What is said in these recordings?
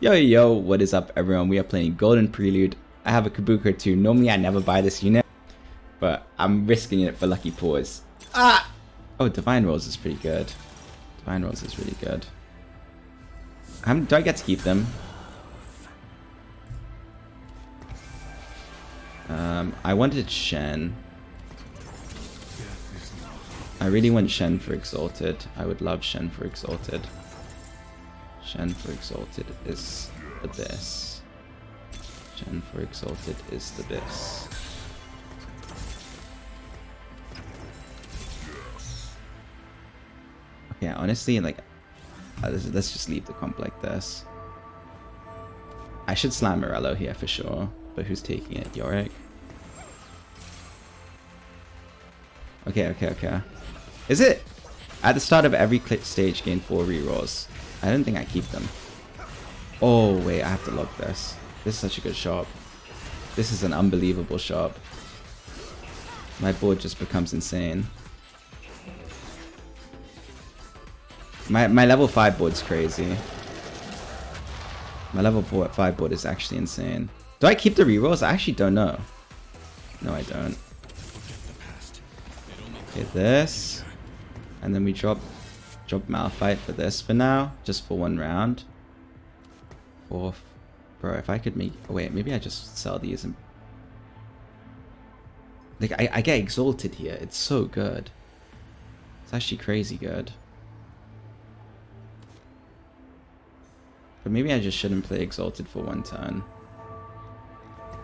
Yo yo, what is up everyone? We are playing Golden Prelude. I have a Kobuko too. Normally I never buy this unit, but I'm risking it for Lucky Pause. Ah! Oh, Divine Rolls is pretty good. Divine Rolls is really good. Do I get to keep them? Um, I wanted Shen. I really want Shen for Exalted. I would love Shen for Exalted. Shen for Exalted is the best. Shen for Exalted is the best. Okay, honestly, like, uh, let's, let's just leave the comp like this. I should slam Morello here for sure, but who's taking it? Yorick? Okay, okay, okay. Is it? At the start of every clip stage, gain 4 rerolls. I don't think I keep them. Oh, wait, I have to lock this. This is such a good shop. This is an unbelievable shop. My board just becomes insane. My, my level 5 board's crazy. My level 4, 5 board is actually insane. Do I keep the rerolls? I actually don't know. No, I don't. Okay, this. And then we drop drop Malphite for this for now, just for one round. Or, bro, if I could make, oh wait, maybe I just sell these and, like, I, I get exalted here. It's so good. It's actually crazy good. But maybe I just shouldn't play exalted for one turn.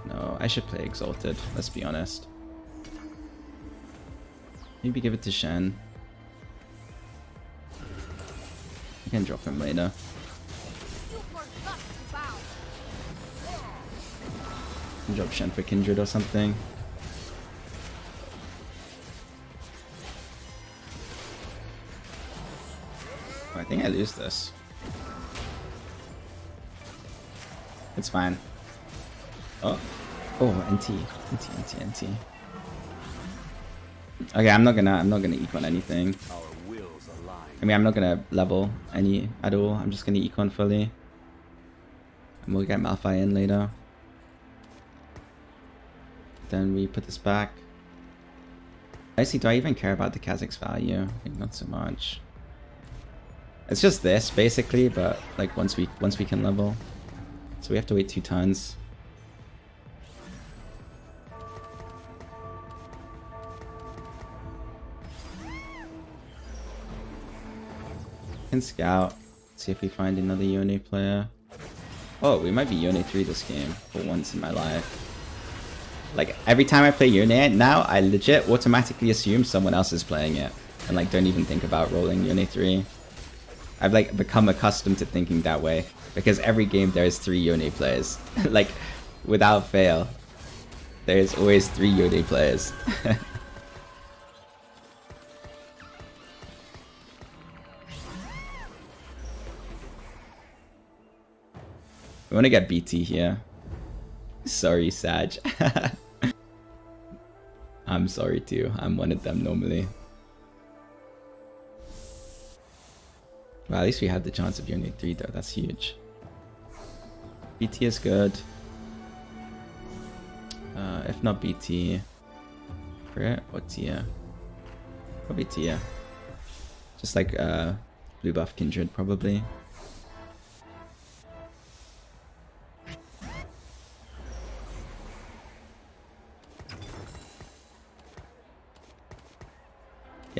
No, I should play exalted, let's be honest. Maybe give it to Shen. Can drop him later. Drop Shen for Kindred or something. Oh, I think I lose this. It's fine. Oh. Oh, NT. NT, NT, NT. Okay, I'm not gonna I'm not gonna econ anything. I mean I'm not gonna level any at all. I'm just gonna econ fully. And we'll get Malphite in later. Then we put this back. Actually, do I even care about the Kha'Zix value? I think not so much. It's just this basically, but like once we once we can level. So we have to wait two turns. Can scout, see if we find another Yone player. Oh, we might be Yone 3 this game, for once in my life. Like, every time I play Yone, now I legit automatically assume someone else is playing it. And like, don't even think about rolling Yone 3. I've like become accustomed to thinking that way. Because every game there's three Yone players. like, without fail. There's always three Yone players. We want to get BT here. Sorry, Saj. I'm sorry too. I'm one of them normally. Well, at least we had the chance of Unit 3 though. That's huge. BT is good. Uh, if not BT, Crit or Tia? Probably Tia. Just like uh, blue buff Kindred probably.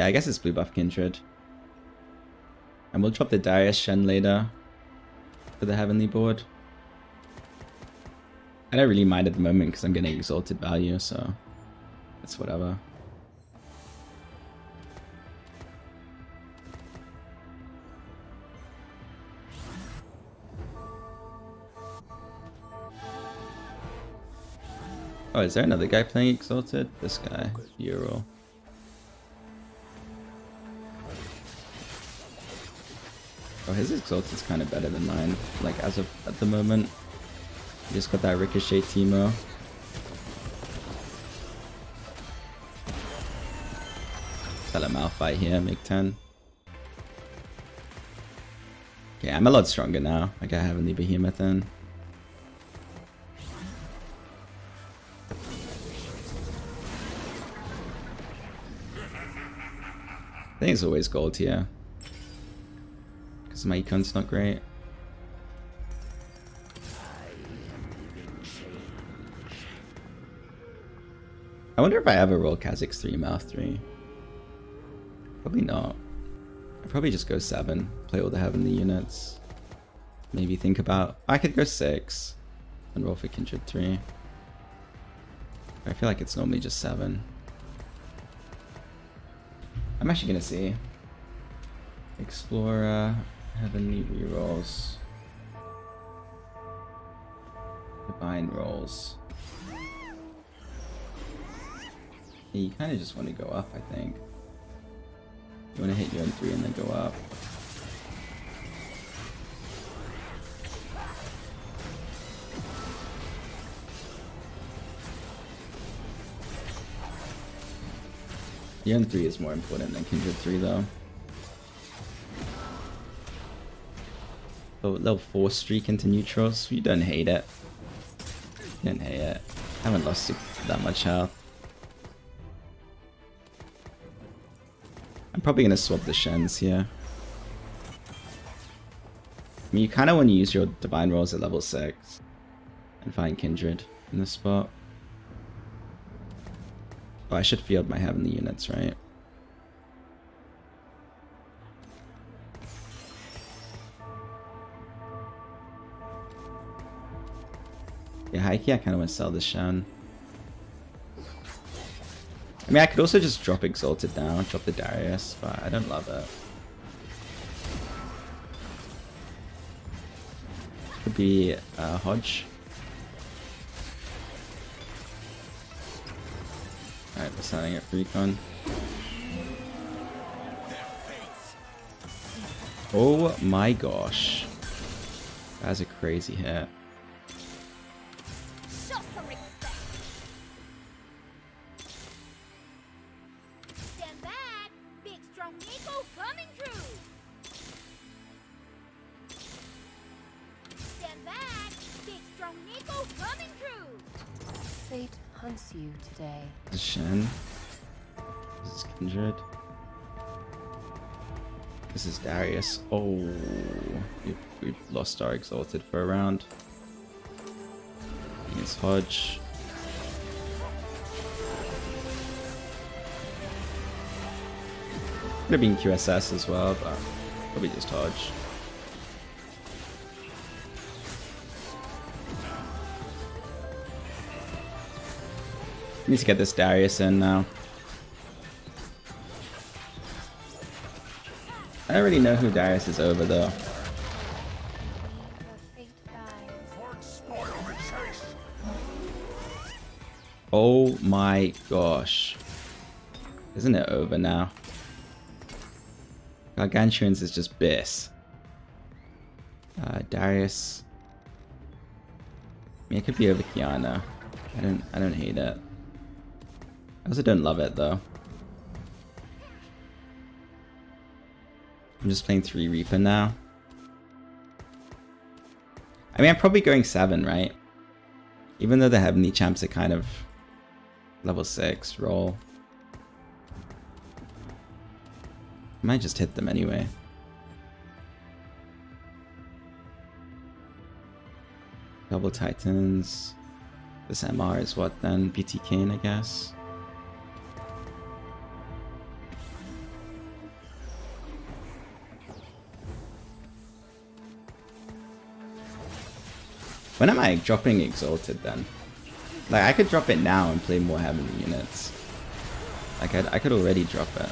Yeah, I guess it's blue buff Kindred. And we'll drop the Darius Shen later for the Heavenly board. I don't really mind at the moment because I'm getting exalted value, so it's whatever. Oh, is there another guy playing Exalted? This guy, Euro. Oh, his exalt is kind of better than mine, like as of at the moment. Just got that Ricochet Teemo. Sell a Malphite here, make 10. Okay, I'm a lot stronger now. Like, I got Heavenly Behemoth in. I think it's always gold here. My econ's not great. I wonder if I ever roll Kha'Zix 3, Mouth 3. Probably not. I'd probably just go 7, play all the heavenly units. Maybe think about... I could go 6 and roll for Kindred 3. I feel like it's normally just 7. I'm actually gonna see. Explorer, Heavenly rerolls. Divine rolls. You kind of just want to go up, I think. You want to hit your N3 and then go up. Your N3 is more important than Kindred 3 though. Level 4 streak into neutrals. You don't hate it. You don't hate it. I haven't lost that much health. I'm probably going to swap the Shens here. I mean, you kind of want to use your Divine Rolls at level 6 and find Kindred in this spot. Oh, I should field my Heavenly units, right? Yeah, Heike, I kind of want to sell the Shen. I mean, I could also just drop Exalted down, drop the Darius, but I don't love it. Could be uh, Hodge. Alright, we're selling it for Recon. Oh my gosh. That's a crazy hit. Oh, we've, we've lost our Exalted for a round. It's Hodge. Could have been QSS as well, but probably just Hodge. Need to get this Darius in now. I already know who Darius is over though. Oh my gosh. Isn't it over now? Gargantuans is just Biss. Uh, Darius. I mean, it could be over Qiyana. I don't, I don't hate it. I also don't love it though. I'm just playing 3 Reaper now. I mean, I'm probably going 7, right? Even though the Heavenly Champs are kind of level 6 roll. I might just hit them anyway. Double Titans. This MR is what then? BT Kayn, I guess. When am I dropping Exalted then? Like, I could drop it now and play more Heavenly units. Like, I'd, I could already drop it.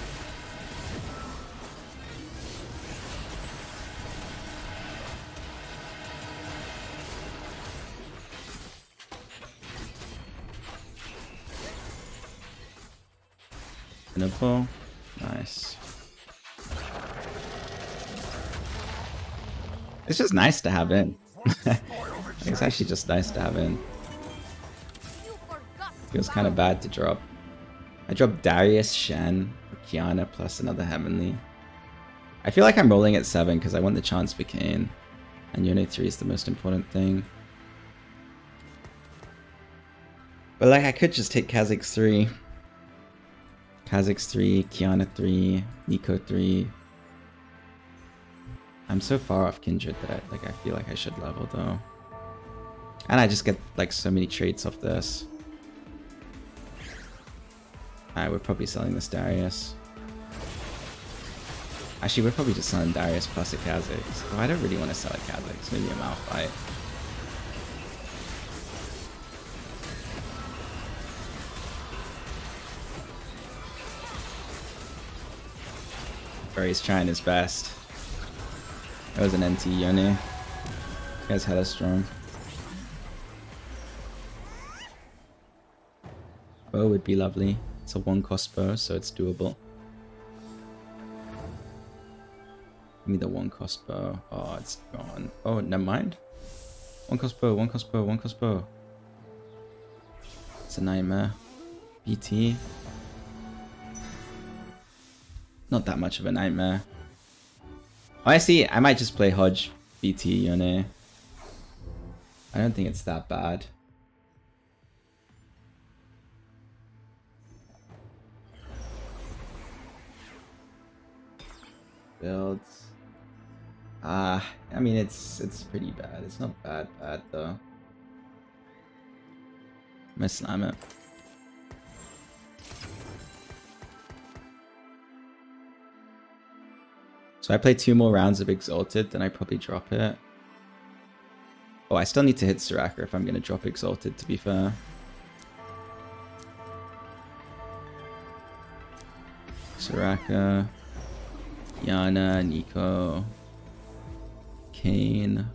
Nipple. Nice. It's just nice to have in. It's actually just nice to have in. Feels kind of bad to drop. I dropped Darius, Shen, Qiyana, plus another Heavenly. I feel like I'm rolling at 7 because I want the chance for Kayn. And Yone 3 is the most important thing. But like I could just take Kha'Zix 3. Kha'Zix 3, Qiyana 3, Neeko 3. I'm so far off Kindred that I like I feel like I should level though. And I just get like so many traits off this. Alright, we're probably selling this Darius. Actually, we're probably just selling Darius plus a Kha'Zix. Oh, I don't really want to sell a Kha'Zix. Maybe a Malphite. He's trying his best. It was an NT Yone. You guys had us strong. Would be lovely. It's a one cost bow, so it's doable. Give me the one cost bow. Oh, it's gone. Oh, never mind. One cost bow, one cost bow, one cost bow. It's a nightmare. BT. Not that much of a nightmare. Honestly, I see. I might just play Hodge BT Yone. I don't think it's that bad. Builds. Ah, I mean it's it's pretty bad. It's not bad bad though. I'm gonna slam it. So I play two more rounds of Exalted, then I probably drop it. Oh, I still need to hit Soraka if I'm going to drop Exalted, to be fair. Soraka, Yana, Neeko, Kayn.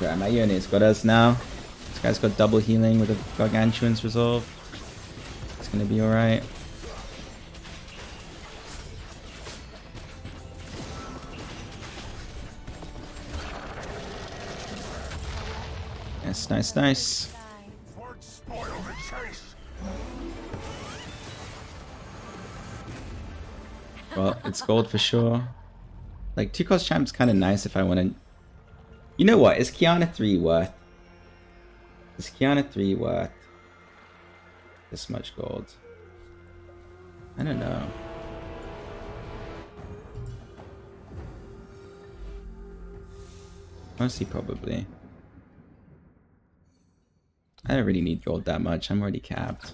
Yeah, my Yone's got us now. This guy's got double healing with a Gargantuan's Resolve. It's gonna be alright. Yes, nice, nice. Well, it's gold for sure. Like, two cost champ's kind of nice if I want to... You know what? Is Qiyana 3 worth is Qiyana 3 worth this much gold? I don't know. Honestly, probably. I don't really need gold that much. I'm already capped.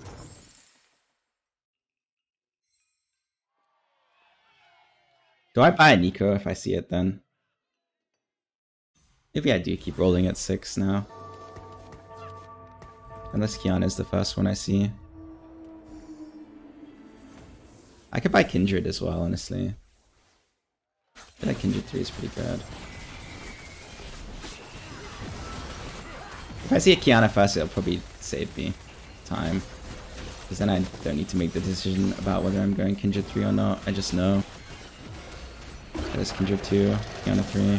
Do I buy a Neeko if I see it then? Maybe I do keep rolling at 6 now. Unless Qiyana is the first one I see. I could buy Kindred as well, honestly. I feel like Kindred 3 is pretty good. If I see a Qiyana first, it'll probably save me time. Because then I don't need to make the decision about whether I'm going Kindred 3 or not. I just know. That is Kindred 2, Qiyana 3.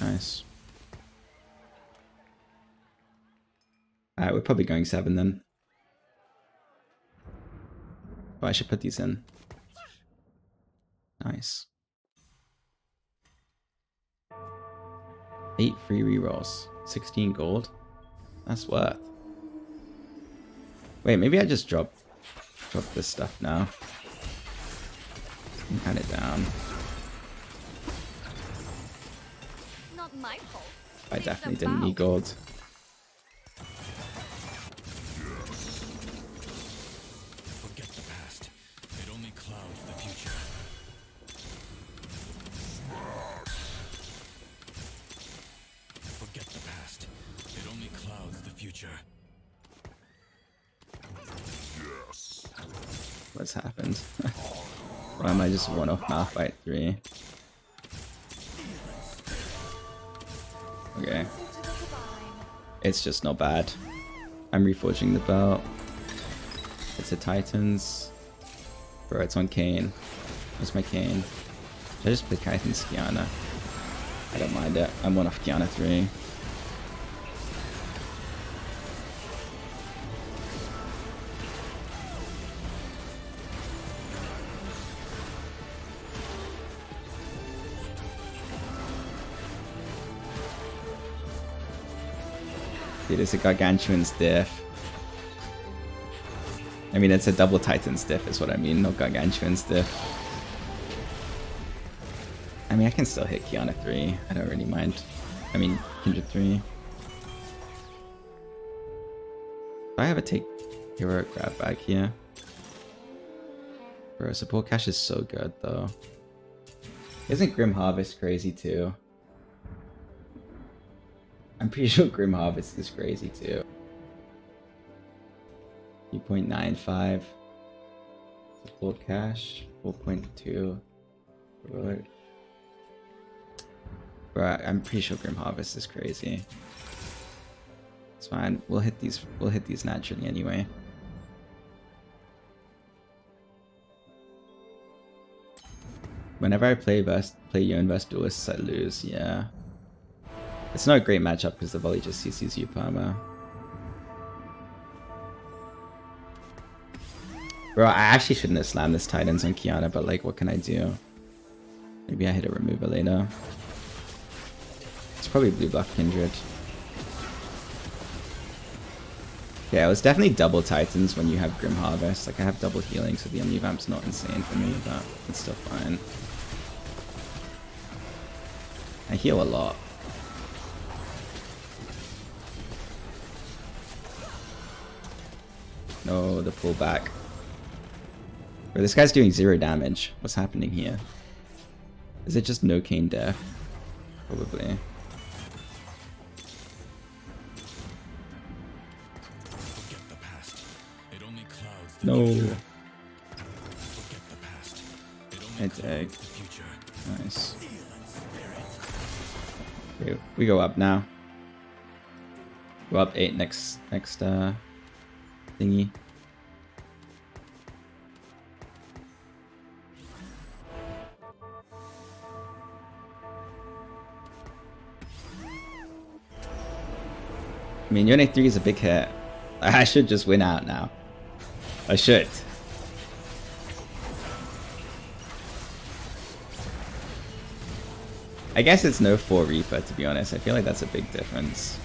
Nice. Alright, we're probably going seven then. Oh, I should put these in. Nice. Eight free rerolls. 16 gold. That's worth. Wait, maybe I just drop drop this stuff now. And Hand it down. I definitely didn't need gold. What's happened? Why am I just one off Malphite 3? Okay. It's just not bad. I'm reforging the belt. It's a Titans. Bro, it's on Kayn. Where's my Kayn? Should I just play Kythin's Qiyana? I don't mind it. I'm one off Qiyana 3. It is a gargantuan stiff. I mean, it's a double titan stiff is what I mean, no gargantuan stiff. I mean, I can still hit Qiyana 3. I don't really mind. I mean, Kindred 3. I have a take hero grab bag here. Bro, support cache is so good though. Isn't Grim Harvest crazy too? I'm pretty sure Grim Harvest is crazy too. 3.95 support cache. 4.2 heroic. Bro, I'm pretty sure Grim Harvest is crazy. It's fine. We'll hit these. We'll hit these naturally anyway. Whenever I play Vest, play Yone vs Duelists, I lose. Yeah. It's not a great matchup because the volley just CCs you perma. Bro, I actually shouldn't have slammed this Titans on Qiyana, but like, what can I do? Maybe I hit a remover later. It's probably blue buff Kindred. Yeah, it was definitely double Titans when you have Grim Harvest. Like, I have double healing, so the Omnivamp's not insane for me, but it's still fine. I heal a lot. No, the pullback. Bro, this guy's doing zero damage. What's happening here? Is it just no Kayn death? Probably. No. It's egg. Nice. We go up now. Go up eight next next uh thingy. I mean, Yone 3 is a big hit. I should just win out now. I should. I guess it's no 4 Reaper, to be honest. I feel like that's a big difference.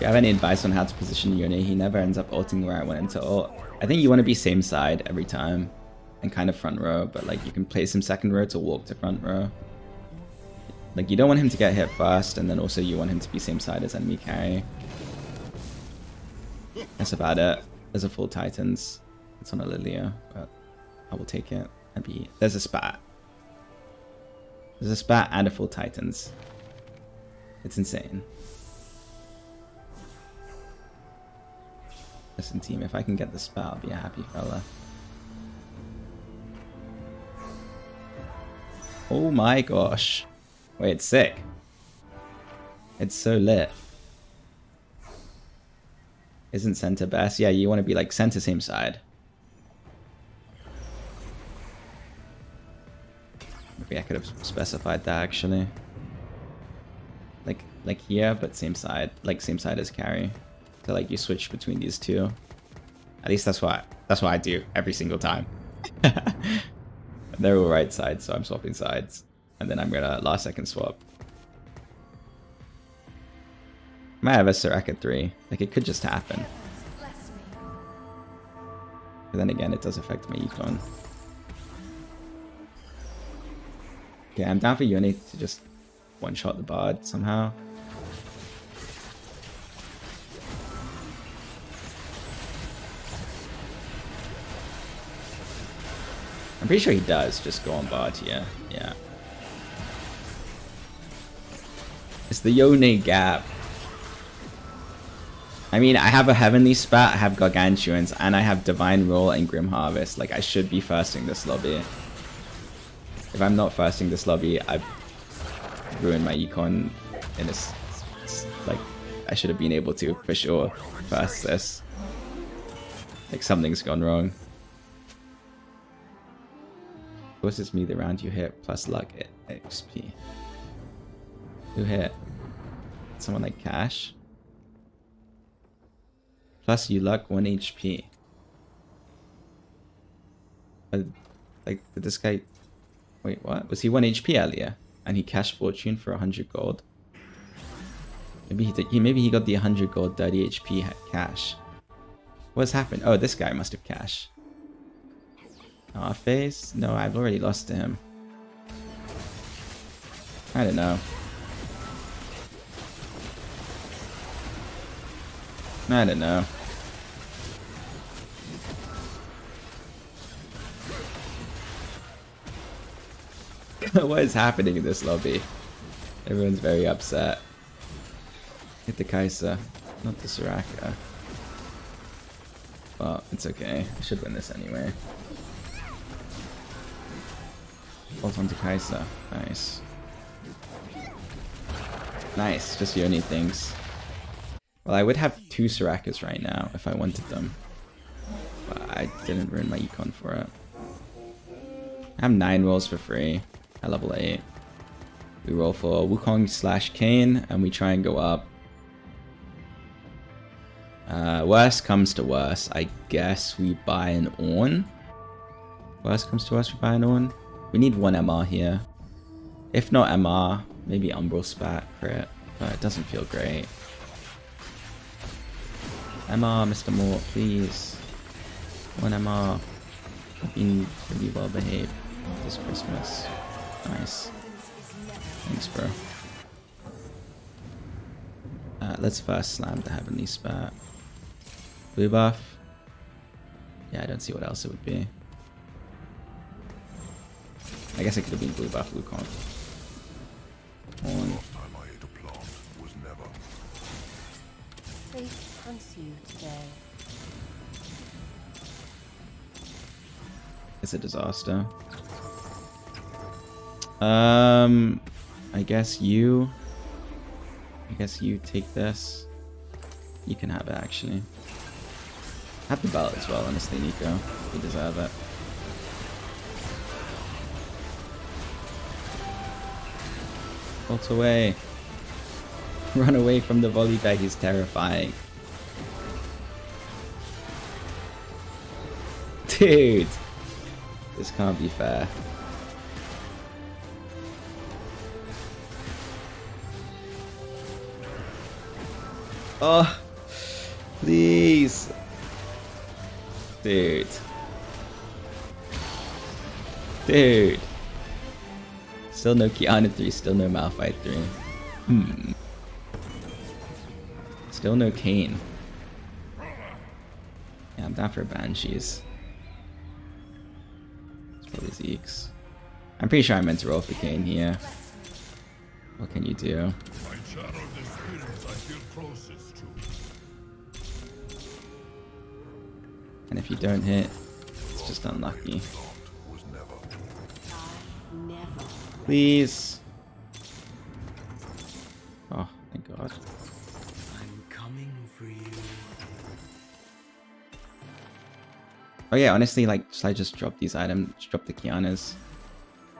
You have any advice on how to position Yone, he never ends up ulting where I want him to ult. I think you want to be same side every time and kind of front row, but like you can place him second row to walk to front row. Like you don't want him to get hit first, and then also you want him to be same side as enemy carry. That's about it. There's a full Titans. It's on a Lillia, but I will take it. And be there's a spat. There's a spat and a full Titans. It's insane. Team, if I can get the spat, I'll be a happy fella. Oh my gosh. Wait, it's sick. It's so lit. Isn't center best? Yeah, you want to be like center same side. Maybe I could have specified that actually. Like like here, but same side, like same side as carry. Like you switch between these two. At least that's what that's what I do every single time. They're all right sides, so I'm swapping sides. And then I'm gonna last second swap. Might have a Soraka 3. Like it could just happen. But then again, it does affect my econ. Okay, I'm down for Yone to just one-shot the bard somehow. Pretty sure he does just go on bard Yeah. Yeah. It's the Yone gap. I mean, I have a Heavenly Spat, I have Gargantuans, and I have Divine Roll and Grim Harvest. Like, I should be firsting this lobby. If I'm not firsting this lobby, I've ruined my econ in a, s- s- like, I should have been able to, for sure, first this. Like something's gone wrong. Closest me the round you hit, plus luck XP. Who hit? Someone like Cash? Plus you luck 1 HP. But, uh, like, did this guy... Wait, what? Was he 1 HP earlier? And he cashed Fortune for 100 gold? Maybe he, did, he maybe he got the 100 gold 30 HP cash. What's happened? Oh, this guy must have cash. Off face? No, I've already lost to him. I don't know. I don't know. what is happening in this lobby? Everyone's very upset. Hit the Kai'Sa, not the Soraka. Well, it's okay. I should win this anyway. Ult onto Kai'Sa. Nice. Nice, just Yone things. Well, I would have two Sorakas right now if I wanted them. But I didn't ruin my econ for it. I have 9 rolls for free at level 8. We roll for Wukong slash Kayn, and we try and go up. Uh, worst comes to worst, I guess we buy an Ornn. Worst comes to worst, we buy an Ornn. We need one MR here. If not MR, maybe Umbral Spat crit, but it doesn't feel great. MR, Mr. Mort, please. One MR. I've been really well behaved this Christmas. Nice. Thanks, bro. Uh, let's first slam the Heavenly Spat. Blue buff. Yeah, I don't see what else it would be. I guess it could have been blue buff Wukong. On. you today. It's a disaster. Um, I guess you. I guess you take this. You can have it actually. Have the belt as well, honestly, Neeko. You deserve it. Ult away. Run away from the Volibear, he's terrifying. Dude! This can't be fair. Oh, please. Dude. Dude. Still no Qiyana 3, still no Malphite 3. Hmm. Still no Kayn. Yeah, I'm down for Banshees. It's probably Zeke's. I'm pretty sure I meant to roll for Kayn here. What can you do? And if you don't hit, it's just unlucky. Please. Oh, thank God. I'm coming for you. Oh yeah, honestly, like, should I just drop these items, drop the Qiyanas,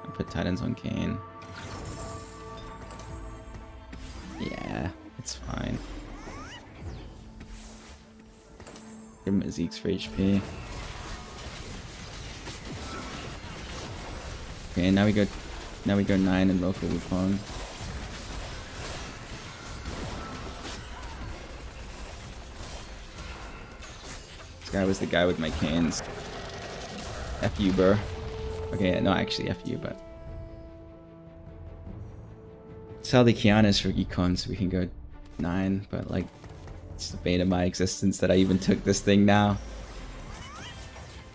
and put Titans on Kayn. Yeah, it's fine. Give him a Zeke's for HP. Okay, now we go now we go nine and roll for Wukong. This guy was the guy with my Kayns. F you, bro. Okay, no, actually F you, but sell the Qiyana's for Econ so we can go nine, but like it's the bane of my existence that I even took this thing now.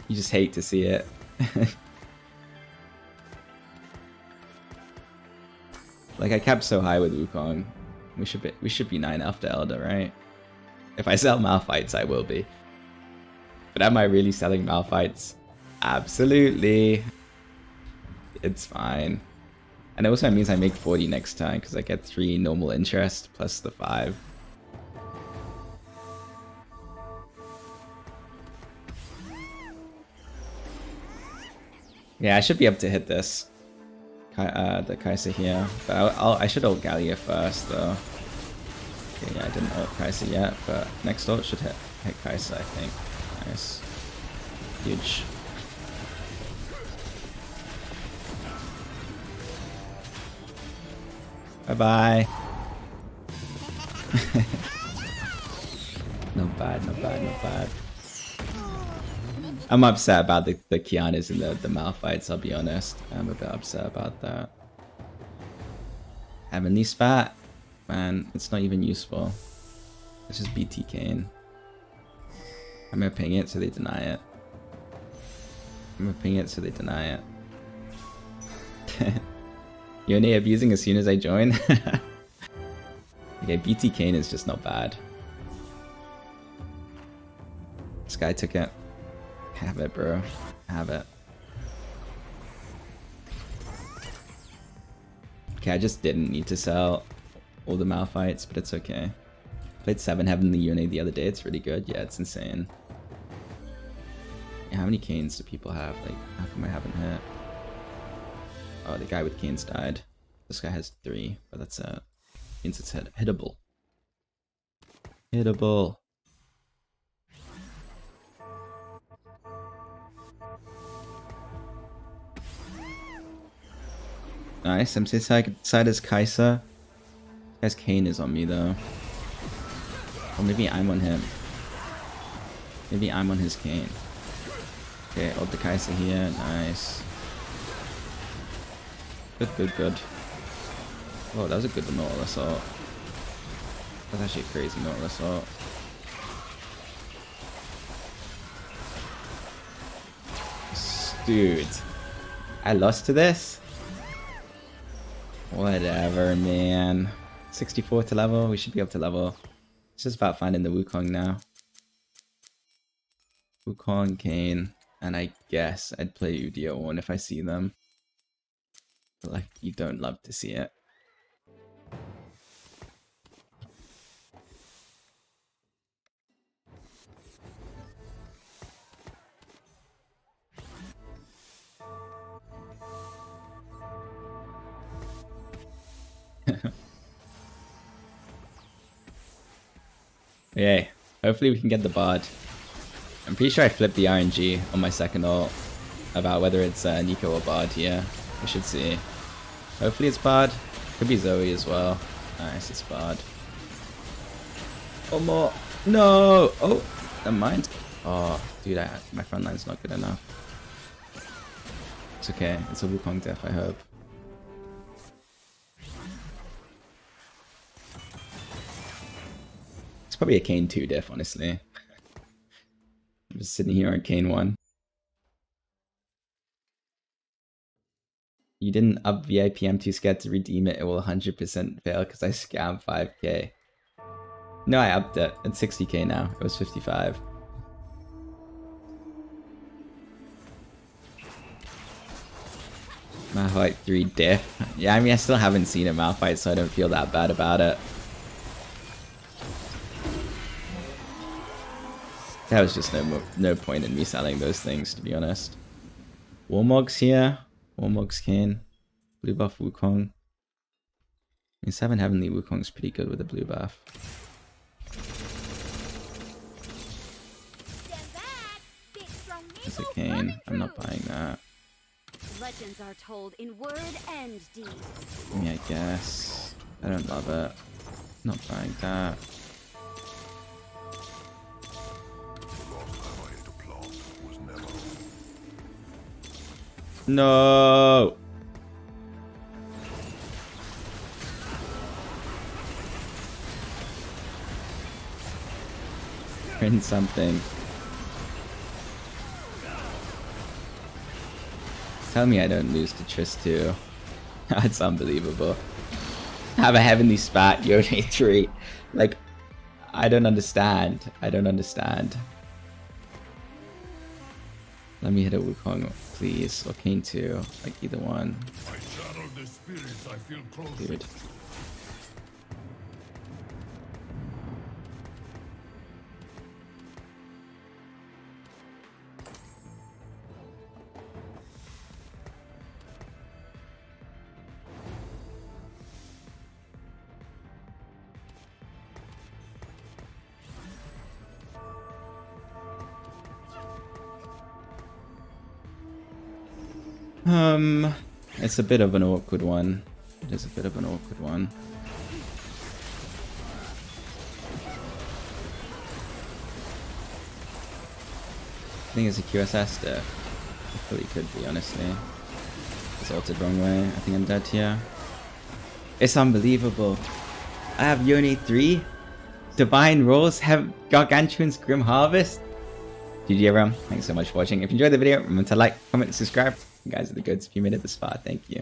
You just hate to see it. Like I capped so high with Wukong. We should be we should be nine after Elder, right? If I sell Malphites, I will be. But am I really selling Malphites? Absolutely. It's fine. And it also means I make 40 next time because I get 3 normal interest plus the 5. Yeah, I should be able to hit this. Uh, the Kai'Sa here. But I'll, I'll, i should ult Galio first, though. Okay, yeah, I didn't ult Kai'Sa yet, but next ult should hit, hit Kai'Sa, I think. Nice. Huge. Bye-bye. not bad, not bad, not bad. I'm upset about the, the Qiyanas and the, the Malphites, I'll be honest. I'm a bit upset about that. Heavenly Spat? Man, it's not even useful. It's just BT Kayn. I'm gonna ping it so they deny it. I'm gonna ping it so they deny it. Yone abusing as soon as I join? okay, BT Kayn is just not bad. This guy took it. Have it, bro. Have it. Okay, I just didn't need to sell all the Malphites, but it's okay. Played 7 Heavenly Yone the other day, it's really good. Yeah, it's insane. Yeah, how many Kayns do people have? Like, how come I haven't hit? Oh, the guy with Kayns died. This guy has 3, but that's it. Means it's hit hittable. Hittable. Nice. MC side, is Kai'Sa. Guys, Kayn is on me though. Or maybe I'm on him. Maybe I'm on his Kayn. Okay, ult the Kai'Sa here. Nice. Good, good, good. Oh, that was a good Nautilus assault. That's actually a crazy Nautilus assault. Dude. I lost to this? Whatever, man. 64 to level. We should be able to level. It's just about finding the Wukong now. Wukong, Kayn, and I guess I'd play Udio one if I see them. But like, you don't love to see it. Yay. Hopefully we can get the bard. I'm pretty sure I flipped the RNG on my second ult about whether it's uh, Neeko or bard here. We should see. Hopefully it's bard. Could be Zoe as well. Nice, it's bard. One more. No! Oh, never mind. Oh, dude, I, my front line's not good enough. It's okay. It's a Wukong death, I hope. It's probably a Kayn 2 diff, honestly. I'm just sitting here on Kayn 1. You didn't up VIP, I'm too scared to redeem it. It will 100% fail because I scam 5k. No, I upped it. It's 60k now. It was 55. Malphite 3 diff. Yeah, I mean, I still haven't seen a Malphite, so I don't feel that bad about it. There was just no no point in me selling those things, to be honest. Warmog's here. Warmog's Kayn. Blue buff Wukong. I mean, 7 Heavenly Wukong's pretty good with a blue buff. It's a Kayn. I'm not buying that. Legends are told in word and deed. Yeah, I guess. I don't love it. Not buying that. No. Print something. Tell me I don't lose to too. That's unbelievable. Have a heavenly spat, Yone 3. Like, I don't understand. I don't understand. Let me hit a Wukong, please. Or Kayn 2. Like either one. Dude. Um, it's a bit of an awkward one. It is a bit of an awkward one. I think it's a QSS there. Hopefully could be, honestly. It's altered wrong way. I think I'm dead here. It's unbelievable. I have Yone 3, Divine Rolls, have Gargantuan's Grim Harvest. GG everyone, thanks so much for watching. If you enjoyed the video, remember to like, comment, and subscribe. Guys are the goods if you made it this far. Thank you.